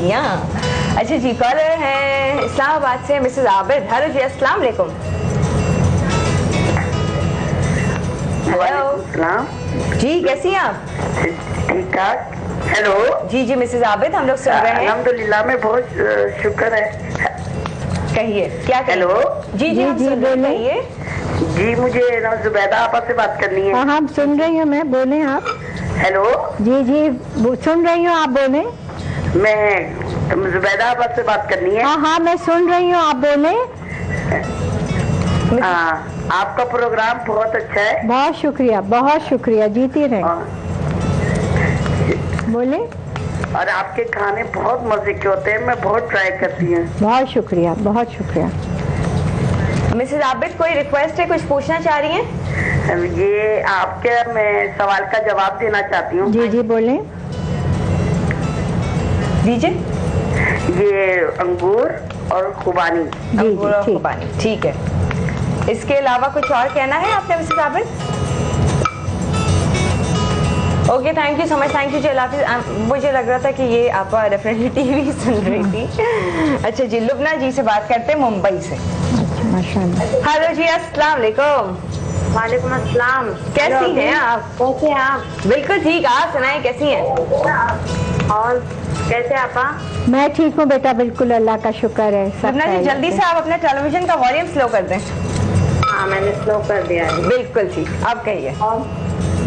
अच्छा जी कॉलर हैं इस्लामाबाद से मिसेस आबिद। हेलो जी अस्सलाम वालेकुम। हेलो। जी कैसी हैं आप? ठीक ठाक हेलो। जी जी मिसेस आबिद हम लोग सुन रहे हैं। अल्हम्दुलिल्लाह में बहुत शुक्र है। कहिए क्या हेलो। जी जी जी, हम जी, सुन रहे हैं, बोलें। कहिए। जी मुझे जुबैदा आपा से बात करनी है। हाँ हाँ सुन रही हूँ मैं बोले आप। हेलो। जी जी सुन रही हूँ आप बोले। मैं जुबैदाबाद से बात करनी है? हाँ हाँ मैं सुन रही हूँ आप बोले। हाँ आपका प्रोग्राम बहुत अच्छा है। बहुत शुक्रिया बहुत शुक्रिया जीती रहे। बोले। और आपके खाने बहुत मज़े के होते हैं मैं बहुत ट्राई करती हूँ। बहुत शुक्रिया बहुत शुक्रिया। मिसेस आबिद कोई रिक्वेस्ट है कुछ पूछना चाह रही हैं? ये आपके मैं सवाल का जवाब देना चाहती हूँ। जी जी बोले। दीजिए। ये अंगूर और खुबानी। जी अंगूर जी और खुबानी। ठीक है। इसके अलावा कुछ और कहना है आपने Mrs Abid okay thank you so much thank you जी हाफिज मुझे लग रहा था कि ये आप डेफिनेटली टीवी सुन रही थी। अच्छा जी लुबना जी से बात करते हैं मुंबई से। हेलो जी अस्सलाम वालेकुम। वालेकुम अस्सलाम। कैसी हैं आप? कैसे हैं आप? बिल्कुल ठीक आप सुनाएँ कैसी हैं? और कैसे आपा? मैं ठीक हूँ बेटा बिल्कुल अल्लाह का शुक्र है सपना जी जल्दी। से आप अपने टेलीविज़न का वॉल्यूम स्लो कर दें। हाँ मैंने स्लो कर दिया है। बिल्कुल ठीक अब कहिए।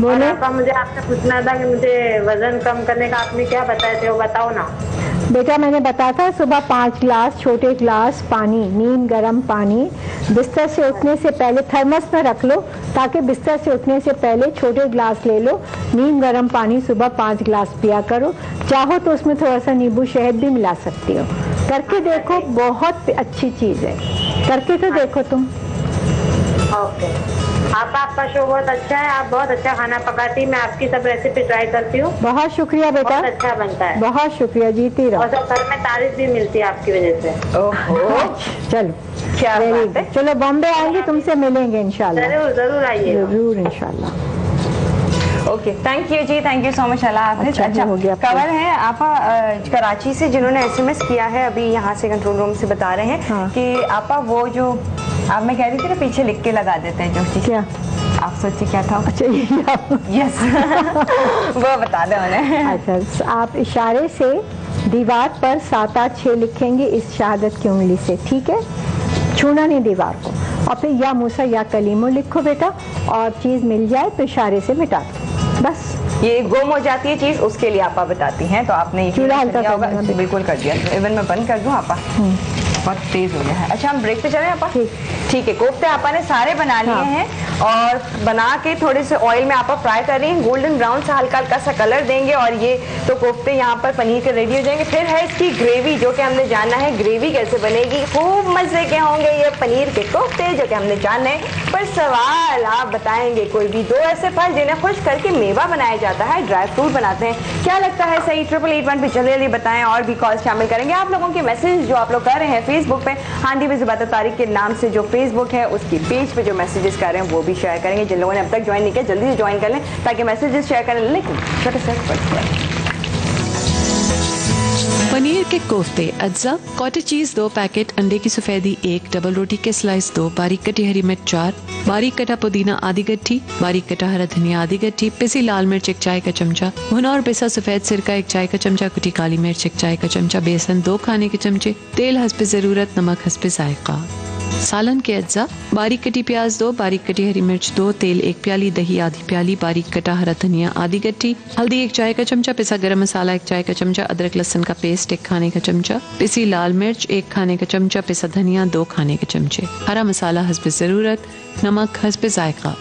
बोले? आपा मुझे आपसे पूछना था कि मुझे वज़न कम करने का आपने क्या बताया थे वो बताओ ना। बेटा, मैंने बताया था, सुबह पाँच गिलास, छोटे गिलास पानी, नीम, गर्म पानी, बिस्तर से उठने से पहले थर्मस में रख लो, ताकि बिस्तर से उठने से पहले छोटे गिलास ले लो। नीम, गर्म पानी सुबह पाँच गिलास पिया करो। चाहो तो उसमें थोड़ा सा नींबू शहद भी मिला सकती हो। करके देखो, बहुत अच्छी चीज़ है। करके तो देखो तुम। ओके आपा आपका शो बहुत अच्छा है। आप बहुत अच्छा खाना पकाती मैं आपकी सब रेसिपी ट्राई करती हूँ। बहुत शुक्रिया बेटा। बहुत अच्छा बनता है। बहुत शुक्रिया जीती रहो। और सब घर में तारीफ़ भी मिलती है आपकी वजह से। ओहो। चलो। क्या है। चलो बॉम्बे आएँगे तुमसे मिलेंगे इंशाल्लाह। ज़रूर ज़रूर आइए ज़रूर इंशाल्लाह। ओके थैंक यू जी थैंक यू सो मच अल्लाह हाफिज। अच्छा, अच्छा हो गया कवर है आपा कराची से जिन्होंने एसएमएस किया है अभी यहाँ से कंट्रोल रूम से बता रहे हैं हाँ। कि आपा वो जो आप मैं कह रही थी ना पीछे लिख के लगा देते हैं जो चीज़। क्या? आप सोचिए क्या था। अच्छा यस वो बता दें उन्हें। अच्छा आप इशारे से दीवार पर सात आठ छः लिखेंगे इस शहादत की उंगली से ठीक है? छूना नहीं दीवार को। और फिर या मूसा या कलीमो लिखो बेटा और चीज़ मिल जाए तो इशारे से मिटा दो। बस ये गुम हो जाती है चीज़ उसके लिए आपा बताती हैं तो आपने ये बिल्कुल कर दिया। इवन मैं बंद कर दूँ आपा? बहुत तेज हो गया है। अच्छा हम ब्रेक पे चले आपा ठीक। है कोफ्ते आपा ने सारे बना लिए हाँ। हैं और बना के थोड़े से ऑयल में आपा फ्राई कर रही हैं। गोल्डन ब्राउन सा हल्का हल्का सा कलर देंगे और ये तो कोफ्ते यहाँ पर पनीर के रेडी हो जाएँगे। फिर है इसकी ग्रेवी जो कि हमने जानना है ग्रेवी कैसे बनेगी। खूब मज़े के होंगे ये पनीर के कोफ्ते जो कि हमने जानना है। पर सवाल आप बताएँगे कोई भी दो ऐसे फल जिन्हें खुश करके मेवा बनाया जाता है ड्राई फ्रूट बनाते हैं। क्या लगता है सही? ट्रिपल एट वन पे जल्दी बताएँ और भी कॉल शामिल करेंगे। आप लोगों के मैसेज जो आप लोग कर रहे हैं फेसबुक पे। हांडी में जुबात तारीख के नाम से जो फेसबुक है, उसकी पेज पे जो मैसेजेस कर रहे हैं, वो भी शेयर करेंगे। जिन लोगों ने अब तक ज्वाइन नहीं किया, जल्दी से ज्वाइन कर लें, ताकि मैसेजेस शेयर करें लेकिन, छोटे से पनीर के कोफ्ते, अज्जा कॉटेज चीज़ दो पैकेट अंडे की सफेदी एक डबल रोटी के स्लाइस दो, बारीक कटी हरी मिर्च चार, बारीक कटा पुदीना आधी गट्ठी, बारीक कटा हरा धनिया आधी गट्ठी, पिसी लाल मिर्च एक चाय का चमचा भुना और पिसा सफ़ेद सिरका एक चाय का चमचा, कुटी काली मिर्च एक चाय का चमचा, बेसन दो खाने के चमचे, तेल, हंसपे ज़रूरत, नमक, हंसपे जायका। सालन के अज्जा, बारीक कटी प्याज दो, बारीक कटी हरी मिर्च दो, तेल एक प्याली, दही आधी प्याली, बारीक कटा हरा धनिया आधी गट्टी, हल्दी एक चाय का चमचा, पिसा गरम मसाला एक चाय का चमचा, अदरक लहसन का पेस्ट एक खाने का चमचा, पिसी लाल मिर्च एक खाने का चमचा, पिसा धनिया दो खाने के चमचे। हरा मसाला हसबे ज़रूरत, नमक हसब जायका।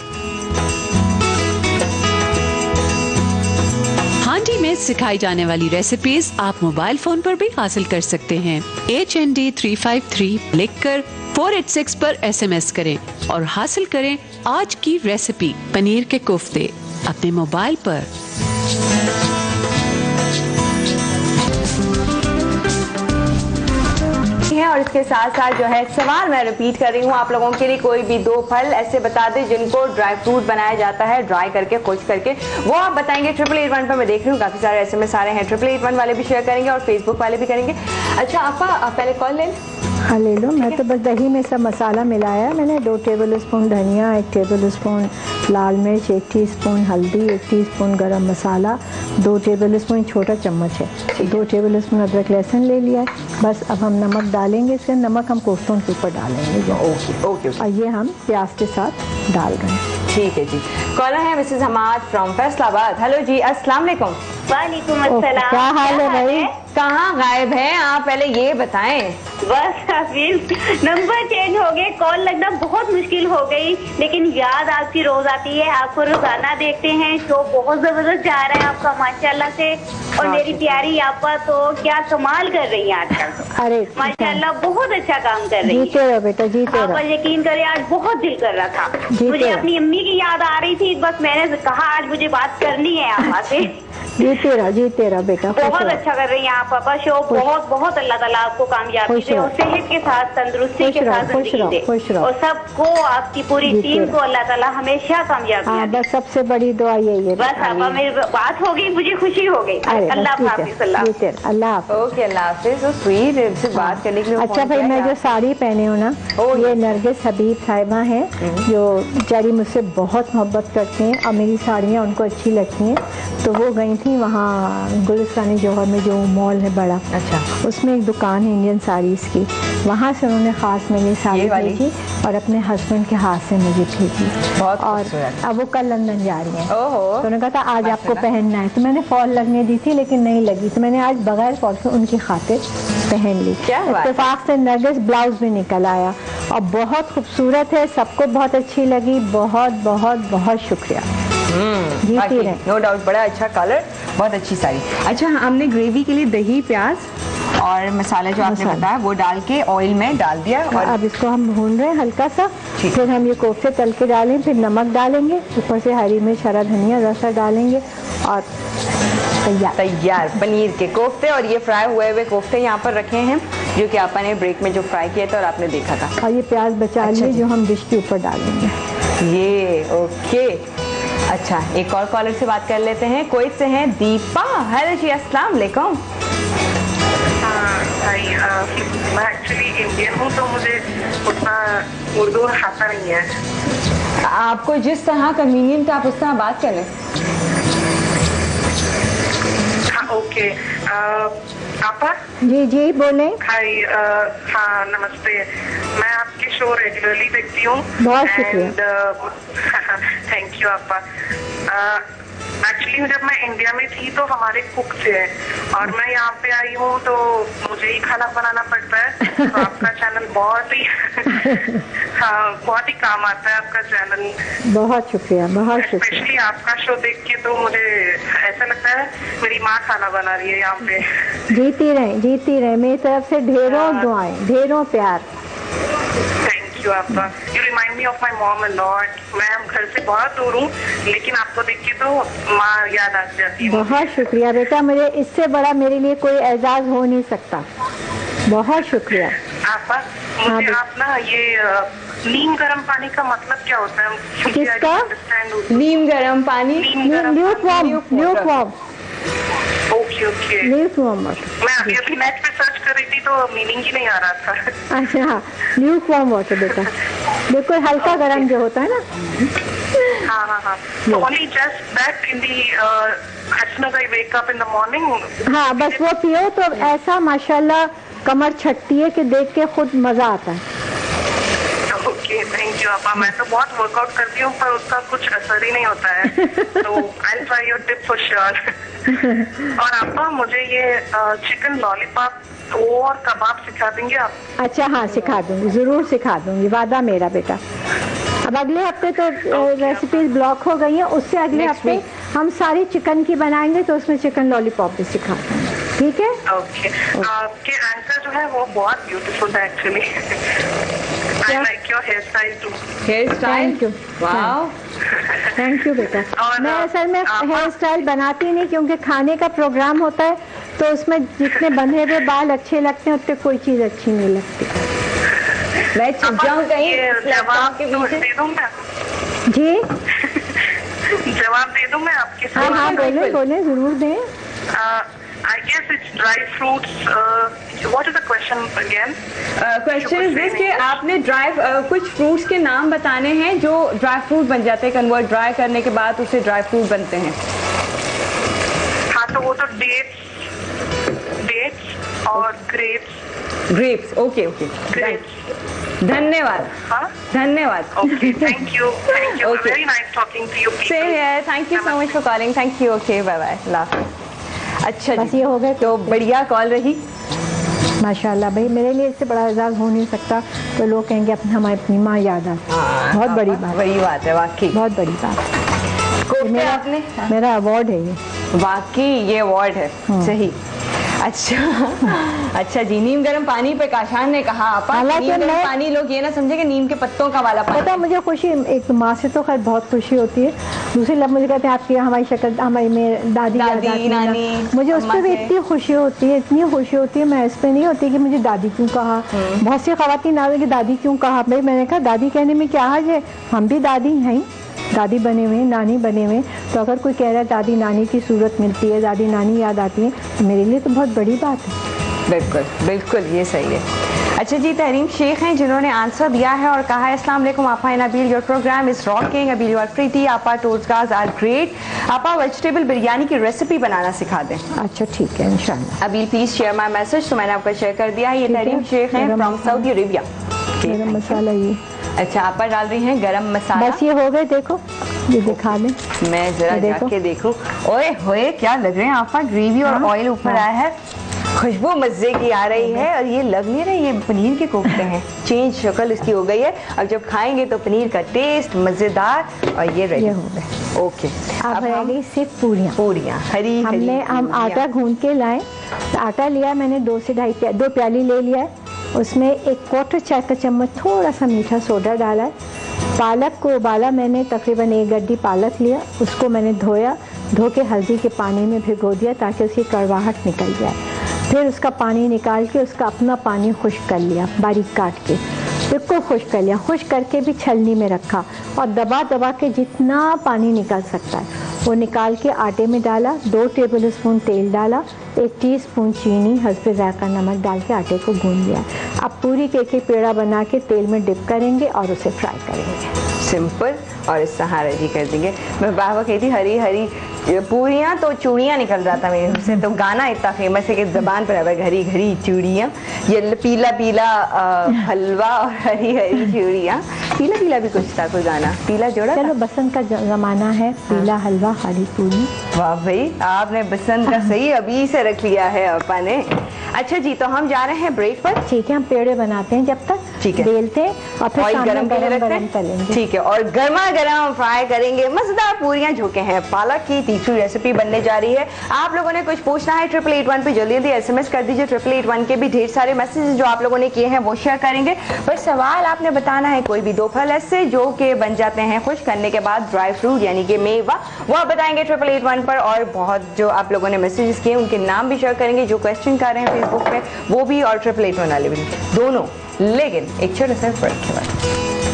हांडी में सिखाई जाने वाली रेसिपीज़ आप मोबाइल फ़ोन पर भी हासिल कर सकते हैं। H N D three five three लिख कर फोर एट सिक्स पर एस एम एस करें और हासिल करें आज की रेसिपी पनीर के कोफ्ते अपने मोबाइल पर। हैं और इसके साथ साथ जो है सवाल मैं रिपीट कर रही हूँ आप लोगों के लिए, कोई भी दो फल ऐसे बता दें जिनको ड्राई फ्रूट बनाया जाता है ड्राई करके, खुश करके। वो आप बताएँगे ट्रिपल एट वन पर मैं देख रही हूँ, काफ़ी सारे ऐसे में सारे हैं ट्रिपल एट वन वाले भी शेयर करेंगे और फेसबुक वाले भी करेंगे। अच्छा आपका आप पहले कॉल लें। हाँ ले लो। मैं तो बस दही में सब मसाला मिलाया मैंने दो टेबल स्पून धनिया एक टेबल स्पून लाल मिर्च एक टीस्पून हल्दी एक टीस्पून गरम मसाला दो टेबल स्पून छोटा चम्मच है। दो टेबल स्पून अदरक लहसुन ले लिया है। बस अब हम नमक डालेंगे इसके नमक हम कोफ्तों के ऊपर डालेंगे। ओके ओके और ये हम प्याज के साथ डाल रहे हैं। ठीक है जी। कॉलर है Mrs Hamad from Faisalabad. Hello जी अस्सलाम वालेकुम। वालेकुम अस्सलाम क्या हाल है भाई? कहाँ गायब हैं? आप पहले ये बताएँ। बस हाफिज नंबर चेंज हो गए कॉल लगना बहुत मुश्किल हो गई लेकिन याद आपकी रोज आती है आपको रोज़ाना देखते हैं शो बहुत ज़बरदस्त जा रहा है आपका माशाल्लाह से। और मेरी प्यारी आपा तो क्या कमाल कर रही है आजकल। अरे माशाल्लाह बहुत अच्छा काम कर रही है। रहो बेटा जीते आप यकीन करें आज बहुत दिल कर रहा था। मुझे अपनी अम्मी की याद आ रही थी बस मैंने कहा आज मुझे बात करनी है आपा से जीते रहो जीते रहो बेटा बहुत अच्छा कर रही हैं आप पापा शो बहुत बहुत अल्लाह ताला आपको कामयाबी खुश दे रहो। और सेहत के साथ तंदुरुस्ती खुश के रहो, साथ खुश ज़िंदगी रहो, दे। और सबको आपकी पूरी टीम को अल्लाह ताला हमेशा कामयाबी हाँ बस सबसे बड़ी दुआ यही है बस आपा मेरी बात हो गई मुझे खुशी हो गई। अल्लाह हाफिज अल्लाह। अल्लाह ओके अल्लाह हाफिज स्वीट से बात करने के लिए अच्छा भाई मैं जो साड़ी पहने हूँ ना ये नरगिस हबीब साहिबा है जो बेचारी मुझसे बहुत मोहब्बत करते हैं और मेरी साड़ियाँ उनको अच्छी लगती हैं तो वो गई थी वहाँ गुलिस्तानी जौहर में जो मॉल है बड़ा अच्छा। उसमें एक दुकान है इंडियन साड़ीज़ की। वहाँ से उन्होंने ख़ास मेरी साड़ी? भेजी और अपने हस्बैंड के हाथ से मुझे भेजी बहुत और अब वो कल लंदन जा रही हैं। ओहो तो उन्होंने कहा था आज आपको पहनना है। तो मैंने फॉल लगने दी थी लेकिन नहीं लगी। तो मैंने आज बगैर फॉल के उनकी खातिर पहन ली। इत्तेफाक से नरगिस ब्लाउज भी निकल आया। और बहुत खूबसूरत है सबको बहुत अच्छी लगी। बहुत बहुत बहुत शुक्रिया। नो डाउट बड़ा अच्छा कलर बहुत अच्छी साड़ी। अच्छा हमने ग्रेवी के लिए दही प्याज और मसाला जो आपने बताया वो डाल के ऑयल में डाल दिया और अब इसको हम भून रहे हैं हल्का सा। फिर हम ये कोफ्ते तल के डालें फिर नमक डालेंगे। ऊपर से हरी मिर्च हरा धनिया रसा डालेंगे और तैयार। तैयार पनीर के कोफ्ते और ये फ्राई हुए हुए कोफ्ते यहाँ पर रखे हैं जो कि आपा ने ब्रेक में जो फ्राई किया था और आपने देखा था। और ये प्याज बचा अच्छा लिए जो। हम डिश के ऊपर डालेंगे। ये ओके अच्छा एक और कॉलर से बात कर लेते हैं। कोई से हैं? दीपा हेलो जी अस्सलाम वालेकुम। भाई मैं एक्चुअली इंडियन हूँ तो मुझे उतना उर्दू आता नहीं है। आपको जिस तरह कन्वीनियंट आप उस तरह बात करें हाँ ओके आपा? जी जी बोले। हाय हाँ नमस्ते। मैं आपके शो रेगुलरली देखती हूँ बहुत शुक्रिया। थैंक यू आपा। एक्चुअली जब मैं इंडिया में थी तो हमारे कुक थे और मैं यहाँ पे आई हूँ तो मुझे ही खाना बनाना पड़ता है। तो आपका चैनल बहुत ही हाँ बहुत ही काम आता है आपका चैनल बहुत शुक्रिया बहुत शुक्रिया। स्पेशली आपका शो देख के तो मुझे ऐसा लगता है मेरी माँ खाना बना रही है यहाँ पे। जीती रहे जीती रहे। मेरी तरफ़ से ढेरों दुआएँ ढेरों प्यार। थैंक यू आपका you remind me of my mom and lot मैं हम घर से बहुत दूर हूँ लेकिन आपको देख के तो माँ याद आ जाती है। बहुत शुक्रिया बेटा मुझे इससे बड़ा मेरे लिए कोई एजाज हो नहीं सकता। बहुत शुक्रिया। आपा हाँ, मुझे बे- आप ना ये नीम गर्म पानी का मतलब क्या होता है? किसका? नीम गर्म पानी? नीम गर्म lukewarm okay okay warm water मैं अभी अभी नेट पे सर्च कर रही थी तो मीनिंग ही नहीं आ रहा था। अच्छा ल्यूक वार्म वाटर बेटा। बिल्कुल हल्का गर्म जो होता है ना। हाँ हाँ हाँ। Uh, हाँ बस वो पियो तो ऐसा माशाल्लाह कमर छटती है कि देख के खुद मज़ा आता है। ओके थैंक यू आपा मैं तो बहुत वर्कआउट करती हूँ पर उसका कुछ असर ही नहीं होता है। तो I try your tip for sure और आपा मुझे ये चिकन लॉलीपॉप और कबाब सिखा देंगे आप? अच्छा हाँ सिखा दूँगी ज़रूर सिखा दूँगी। वादा मेरा बेटा। अब अगले हफ़्ते तो रेसिपीज़ ब्लॉक हो गई हैं। उससे अगले हफ़्ते हम सारी चिकन की बनाएँगे तो उसमें चिकन लॉलीपॉप भी सिखा दूँगी। ठीक है? ओके आपके आंसर जो है वो बहुत ब्यूटीफुल है actually I like your hair style too hair style Thank you. Wow thank you बेटा मैं असल में हेयर स्टाइल बनाती नहीं क्योंकि खाने का प्रोग्राम होता है तो उसमें जितने बंधे हुए बाल अच्छे लगते हैं उतने कोई चीज़ अच्छी नहीं लगती। मैं छुप जाऊँ कहीं मैं? जी? जवाब दे दूँ मैं आपके साथ? हाँ हाँ बोले बोले ज़रूर दें। I guess it's dry fruits what is the question again question is this कि आपने ड्राई कुछ फ्रूट्स के नाम बताने हैं जो ड्राई फ्रूट बन जाते हैं कन्वर्ट ड्राई करने के बाद उससे ड्राई फ्रूट बनते हैं। हाँ तो वो तो डेट्स डेट्स और grapes grapes okay okay grapes धन्यवाद। हाँ? धन्यवाद। Okay thank you thank you. Very nice talking to you से है thank you so much for calling thank you okay bye bye laugh अच्छा बस ये हो गए। तो बढ़िया कॉल रही। माशाल्लाह भाई मेरे लिए इससे बड़ा एजाज हो नहीं सकता तो लोग कहेंगे अपनी हमारी अपनी माँ याद आ। बहुत बड़ी बात। बड़ी बात है वाकई। बहुत बड़ी बात। मेरा आपने? मेरा अवार्ड है ये। वाकई ये अवार्ड है हाँ। सही। अच्छा। अच्छा जी नीम गर्म पानी पे काशान ने कहा आपा हालाँकि नीम गर्म मैं- पानी लोग ये ना समझे कि नीम के पत्तों का वाला पानी। पता मुझे खुशी एक माँ से तो खैर बहुत खुशी होती है। दूसरी लफ्ज मुझे कहते हैं आपकी हमारी शक्ल हमारी में दादी दादी। नानी, मुझे उस पर भी इतनी खुशी होती है इतनी खुशी होती है मैं इस पर नहीं होती कि मुझे दादी क्यों कहा। हम्म। बहुत सी खातन आ कि दादी क्यों कहा। भाई मैंने कहा दादी कहने में क्या हर्ज है? हम भी दादी ही। दादी बने हुए हैं, नानी बने हुए हैं। तो अगर कोई कह रहा है दादी नानी की सूरत मिलती है दादी नानी याद आती है तो मेरे लिए तो बहुत बड़ी बात है। बिल्कुल बिल्कुल ये सही है। अच्छा जी तहरीम शेख हैं जिन्होंने आंसर दिया है और कहा है अस्सलाम वालेकुम आपा and Abeel your programme is rocking Abeel you are pretty आपा टोस्टाज आर ग्रेट आपा वेजिटेबल बिरयानी की रेसिपी बनाना सिखा दें। अच्छा ठीक है इंशाल्लाह। Abeel please share my message तो मैंने आपका शेयर कर दिया है। ये तहरीम शेख हैं फ्रॉम सऊदी अरेबिया मसाला ये। अच्छा आपा डाल रही हैं गरम मसाला? बस ये हो गए देखो। ये दिखा दें। मैं जरा ये देखो। जाके देखूँ। ओए होए क्या लग रहे हैं आपका ग्रेवी और हाँ, ऑयल ऊपर हाँ। आया है। खुशबू मज़े की आ रही है और ये लग नहीं रही ये पनीर के कोफ्ते हैं। चेंज शक्ल इसकी हो गई है। अब जब खाएँगे तो पनीर का टेस्ट मज़ेदार और ये रेडी हो हो गए ओके अब अब रह गई सिर्फ़ पूरियाँ पूरियाँ हरी हमने हम आटा गूंद के लाए। आटा लिया मैंने दो से ढाई दो प्याली ले लिया है। उसमें एक क्वार्टर चाय का चम्मच थोड़ा सा मीठा सोडा डाला। है पालक को उबाला मैंने, तकरीबन एक गड्डी पालक लिया। उसको मैंने धोया धो के हल्दी के पानी में भिगो दिया ताकि उसकी कड़वाहट निकल जाए। फिर उसका पानी निकाल के उसका अपना पानी खुश्क कर लिया, बारीक काट के। बिल्कुल खुश्क कर लिया खुश करके भी छलनी में रखा और दबा दबा के जितना पानी निकल सकता है, वो निकाल के आटे में डाला, दो टेबल स्पून तेल डाला एक टीस्पून चीनी हसबे जायका नमक डाल के आटे को गूंद लिया। अब पूरी के एक पेड़ा बना के तेल में डिप करेंगे और उसे फ्राई करेंगे। सिंपल और इस सहारा जी कर देंगे। मैं बाबा कहती हरी हरी पूरियाँ तो चूड़ियाँ निकल जाता मेरे मुँह से। तो गाना इतना फ़ेमस है कि जबान पर है घरी घरी चूड़ियाँ। ये पीला पीला हलवा और हरी हरी चूड़ियाँ। पीला पीला भी कुछ था कोई गाना। पीला जोड़ा चलो बसंत का जमाना है। पीला हलवा हरी पूरी। वाह भाई आपने बसंत का सही अभी से रख लिया है अपा ने। अच्छा जी तो हम जा रहे हैं ब्रेक पर। ठीक है हम पेड़े बनाते हैं जब तक ठीक है। बेलते हैं और फिर ऑयल गरम गरम गरम तलेंगे। ठीक है और गर्मा गर्म फ्राई करेंगे। मज़ेदार पूरियाँ झोंके हैं पालक की तीसरी रेसिपी बनने जा रही है। आप लोगों ने कुछ पूछना है ट्रिपल एट वन पे जल्दी जल्दी एसएमएस कर दीजिए। ट्रिपल एट वन के भी ढेर सारे मैसेज जो आप लोगों ने किए हैं वो शेयर करेंगे। पर सवाल आपने बताना है कोई भी दो फल ऐसे जो कि बन जाते हैं खुश करने के बाद ड्राई फ्रूट यानी कि मेवा वो आप बताएँगे ट्रिपल एट वन पर। और बहुत जो आप लोगों ने मैसेजेस किए उनके नाम भी शेयर करेंगे जो क्वेश्चन कर रहे हैं फेसबुक पे वो भी और ट्रिपल एट वन वाले दोनों, लेकिन एक छोटे से फ़र्क के बाद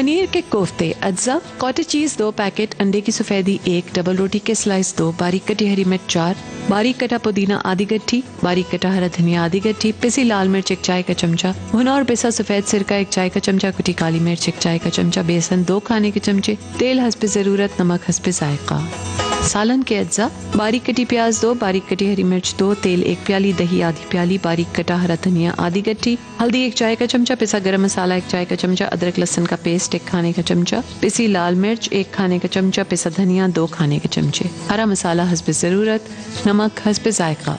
पनीर के कोफ्ते, अज्जा कॉटेज चीज़ दो पैकेट अंडे की सफेदी, एक डबल रोटी के स्लाइस दो, बारीक कटी हरी मिर्च, चार, बारीक कटा पुदीना, आधी गट्ठी, बारीक कटा हरा धनिया, आधी गट्ठी, पिसी लाल मिर्च, एक चाय का चमचा भुना और पिसा सफ़ेद सिरका, एक चाय का चमचा, कुटी काली मिर्च, एक चाय का चमचा, बेसन, दो खाने के चमचे, तेल, हंसपे ज़रूरत, नमक, हंसपे जायका। सालन के अज्जा, बारीक कटी प्याज दो, बारीक कटी हरी मिर्च दो, तेल एक प्याली, दही आधी प्याली, बारीक कटा हरा धनिया आधी गट्टी, हल्दी एक चाय का चमचा, पिसा गरम मसाला एक चाय का चमचा, अदरक लहसन का पेस्ट एक खाने का चमचा, पिसी लाल मिर्च एक खाने का चमचा, पिसा धनिया दो खाने के चमचे। हरा मसाला हसबे ज़रूरत, नमक हसबे जायका।